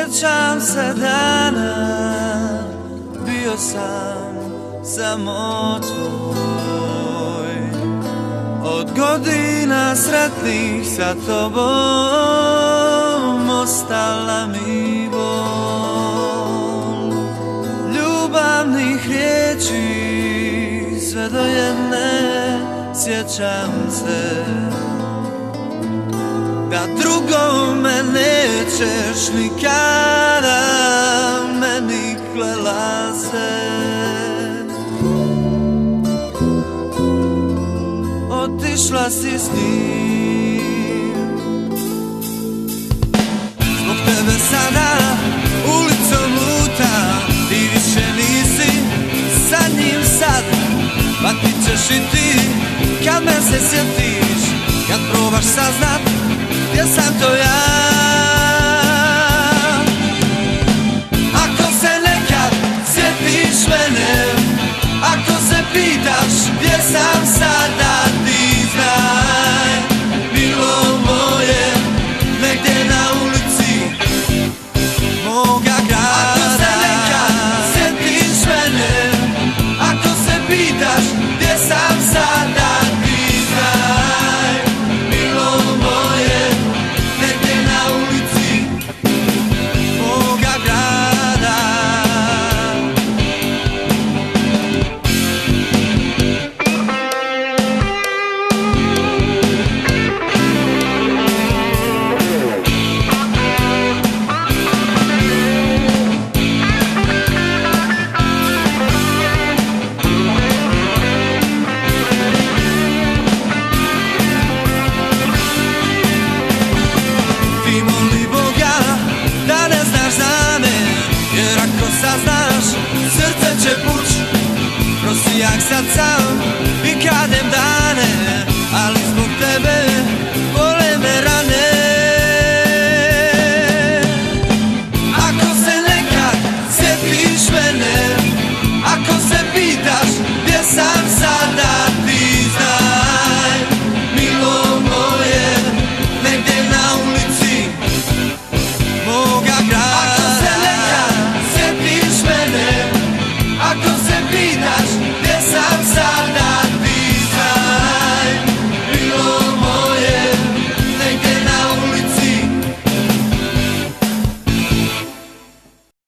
Sjećam se dana Bio sam samo tvoj. Od godina sretnih sa tobom Ostala mi bol. Ljubavnih riječi Sve do jedne Sjećam se da drugome nećeš nikada meni klela se. Otišla si s njim. Zbog tebe sada ulicom luta Ti više nisi sa njim sad. Pa ti ćeš i ti kad me se sjetiš Kad probaš saznat 一生最爱 Rosijak sa całą i kada